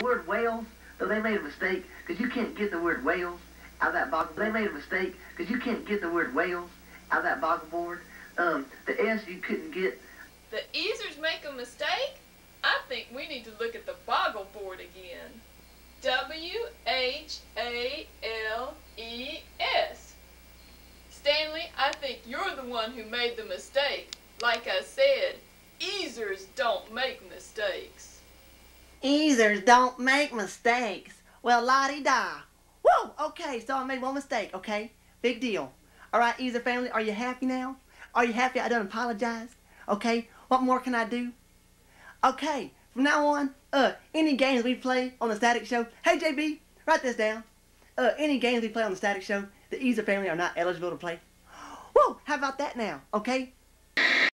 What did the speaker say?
The word whales, though they made a mistake, because you can't get the word whales out of that box. They made a mistake, because you can't get the word whales out of that boggle board. Um, the S you couldn't get. The Oesers make a mistake? I think we need to look at the Boggle board again. W H A L E S. Stanley, I think you're the one who made the mistake. Like I said, Oesers don't make mistakes. Oesers don't make mistakes. Well, la-di-da. Whoa, okay, so I made one mistake, okay? Big deal. All right, Oeser family, are you happy now? Are you happy I done apologized? Okay, what more can I do? Okay, from now on, uh, any games we play on the Static Show, hey JB, write this down. Uh, any games we play on the Static Show, the Oeser family are not eligible to play. Whoa, how about that now, okay?